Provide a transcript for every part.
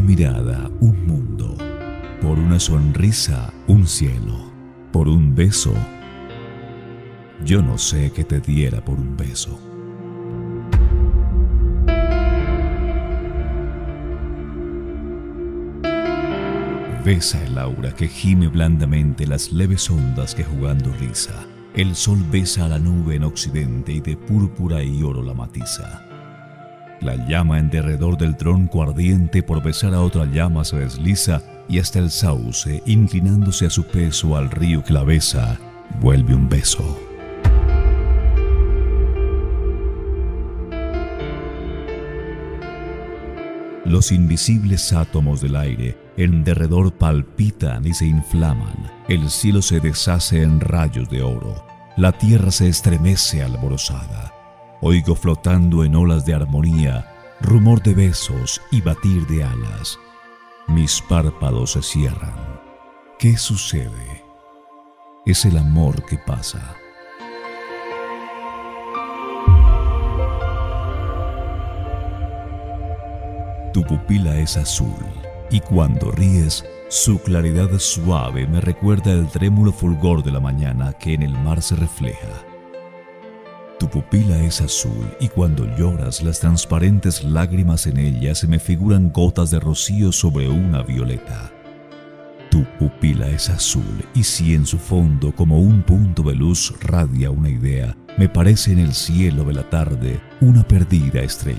una mirada, un mundo. Por una sonrisa, un cielo. Por un beso, yo no sé qué te diera por un beso. Besa el aura que gime blandamente las leves ondas que jugando risa. El sol besa a la nube en occidente y de púrpura y oro la matiza. La llama en derredor del tronco ardiente por besar a otra llama se desliza y hasta el sauce, inclinándose a su peso al río que la besa, vuelve un beso. Los invisibles átomos del aire en derredor palpitan y se inflaman. El cielo se deshace en rayos de oro. La tierra se estremece alborozada. Oigo flotando en olas de armonía, rumor de besos y batir de alas. Mis párpados se cierran. ¿Qué sucede? Es el amor que pasa. Tu pupila es azul y cuando ríes, su claridad suave me recuerda el trémulo fulgor de la mañana que en el mar se refleja. Tu pupila es azul y cuando lloras las transparentes lágrimas en ella se me figuran gotas de rocío sobre una violeta. Tu pupila es azul y si en su fondo como un punto de luz radia una idea, me parece en el cielo de la tarde una perdida estrella.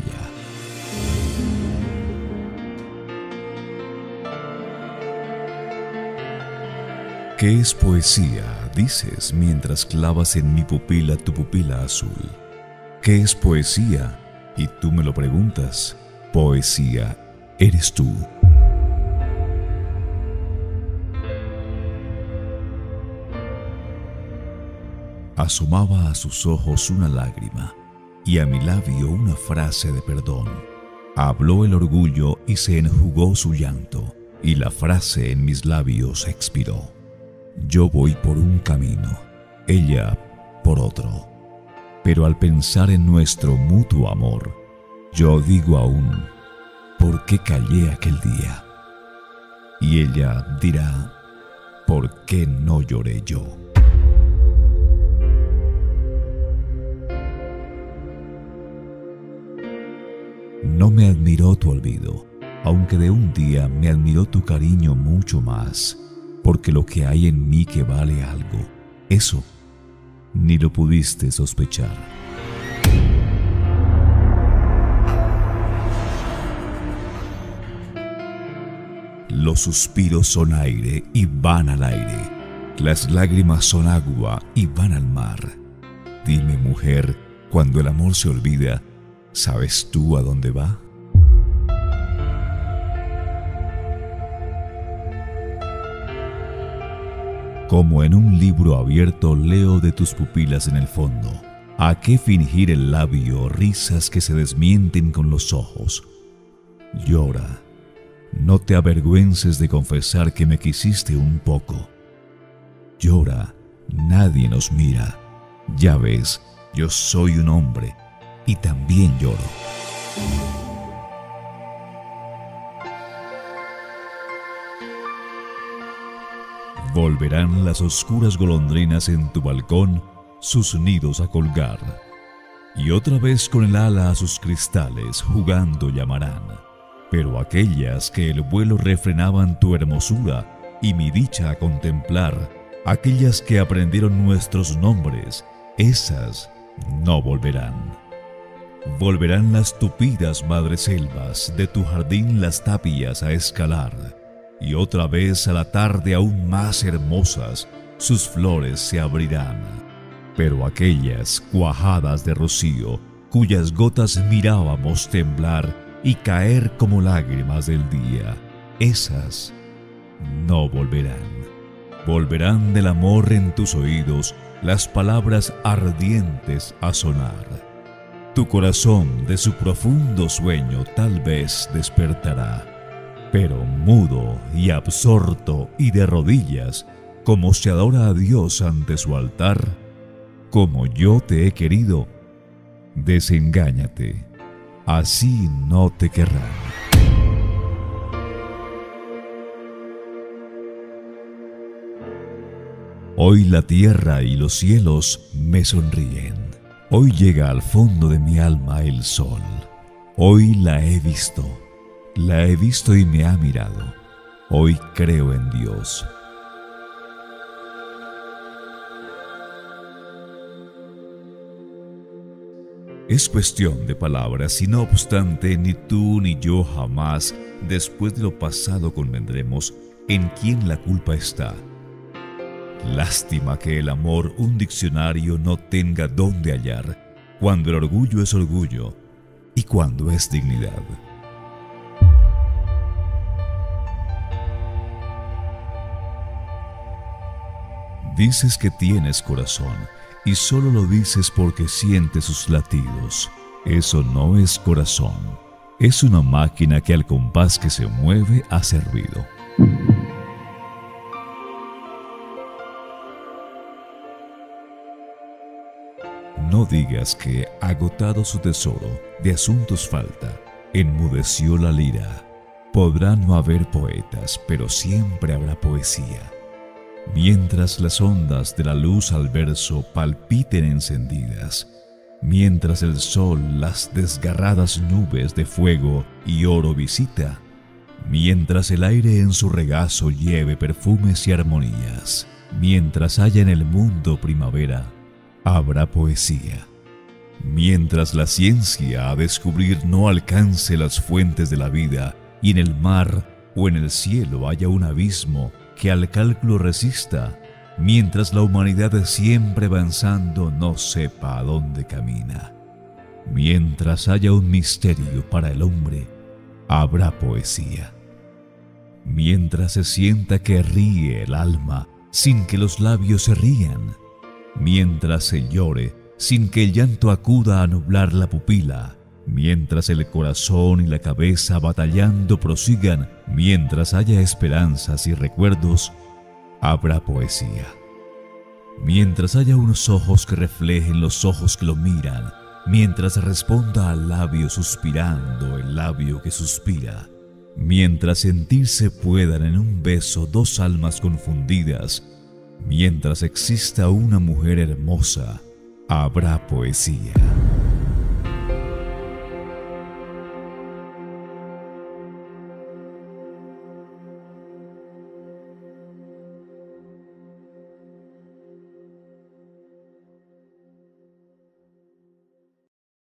¿Qué es poesía? Dices mientras clavas en mi pupila tu pupila azul. ¿Qué es poesía? Y tú me lo preguntas. Poesía eres tú. Asomaba a sus ojos una lágrima y a mi labio una frase de perdón. Habló el orgullo y se enjugó su llanto, y la frase en mis labios expiró. Yo voy por un camino, ella por otro. Pero al pensar en nuestro mutuo amor, yo digo aún, ¿por qué callé aquel día? Y ella dirá, ¿por qué no lloré yo? No me admiró tu olvido, aunque de un día me admiró tu cariño mucho más porque lo que hay en mí que vale algo, eso ni lo pudiste sospechar. Los suspiros son aire y van al aire. Las lágrimas son agua y van al mar. Dime, mujer, cuando el amor se olvida, ¿sabes tú a dónde va? Como en un libro abierto leo de tus pupilas en el fondo. ¿A qué fingir el labio risas que se desmienten con los ojos? Llora. No te avergüences de confesar que me quisiste un poco. Llora. Nadie nos mira. Ya ves, yo soy un hombre y también lloro. Volverán las oscuras golondrinas en tu balcón sus nidos a colgar, y otra vez con el ala a sus cristales jugando llamarán. Pero aquellas que el vuelo refrenaban tu hermosura y mi dicha a contemplar, aquellas que aprendieron nuestros nombres, esas no volverán. Volverán las tupidas madreselvas de tu jardín las tapias a escalar y otra vez a la tarde aún más hermosas sus flores se abrirán. Pero aquellas cuajadas de rocío cuyas gotas mirábamos temblar y caer como lágrimas del día, esas no volverán. Volverán del amor en tus oídos las palabras ardientes a sonar. Tu corazón de su profundo sueño tal vez despertará pero mudo y absorto y de rodillas, como se adora a Dios ante su altar, como yo te he querido, desengáñate, así no te querrán. Hoy la tierra y los cielos me sonríen. Hoy llega al fondo de mi alma el sol. Hoy la he visto la he visto y me ha mirado. Hoy creo en Dios. Es cuestión de palabras y no obstante ni tú ni yo jamás, después de lo pasado, convendremos en quién la culpa está. Lástima que el amor un diccionario no tenga dónde hallar, cuando el orgullo es orgullo y cuando es dignidad. Dices que tienes corazón y solo lo dices porque sientes sus latidos. Eso no es corazón. Es una máquina que al compás que se mueve hace ruido. No digas que, agotado su tesoro, de asuntos falta, enmudeció la lira. Podrá no haber poetas, pero siempre habrá poesía. Mientras las ondas de la luz al verso palpiten encendidas, mientras el sol las desgarradas nubes de fuego y oro visita, mientras el aire en su regazo lleve perfumes y armonías, mientras haya en el mundo primavera, habrá poesía. Mientras la ciencia a descubrir no alcance las fuentes de la vida y en el mar o en el cielo haya un abismo que al cálculo resista, mientras la humanidad siempre avanzando no sepa a dónde camina. Mientras haya un misterio para el hombre, habrá poesía. Mientras se sienta que ríe el alma sin que los labios se rían, mientras se llore sin que el llanto acuda a nublar la pupila, mientras el corazón y la cabeza batallando prosigan, mientras haya esperanzas y recuerdos, habrá poesía. Mientras haya unos ojos que reflejen los ojos que lo miran, mientras responda al labio suspirando el labio que suspira, mientras sentirse puedan en un beso dos almas confundidas, mientras exista una mujer hermosa, habrá poesía.